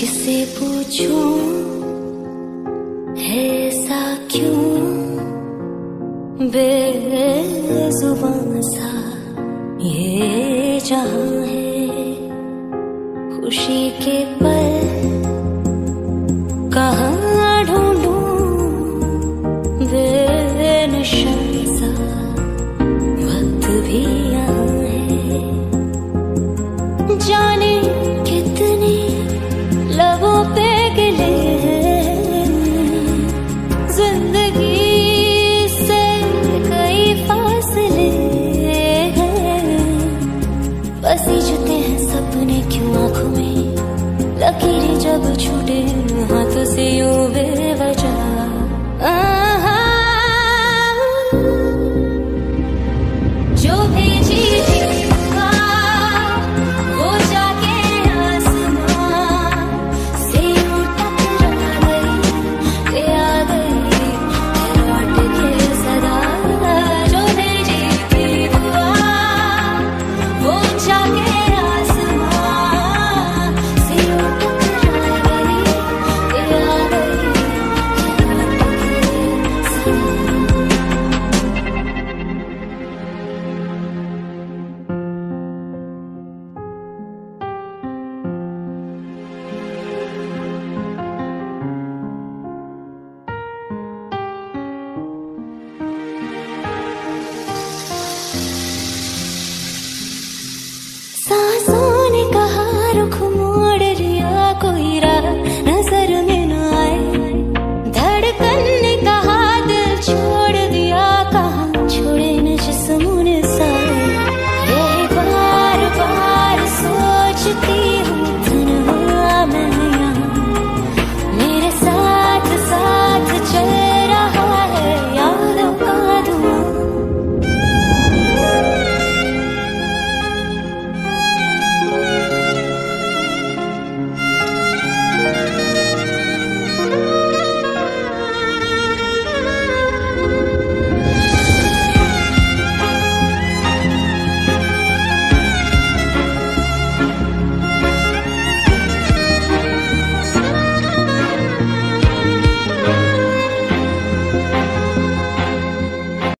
किसे पूछूँ है ऐसा क्यों? बेजुबान सा ये जहाँ है खुशी के पल कहा कई जुते हैं। सपने क्यों आँखों में? लकीरें जब छूटे हाथों से यूँ बेवजह।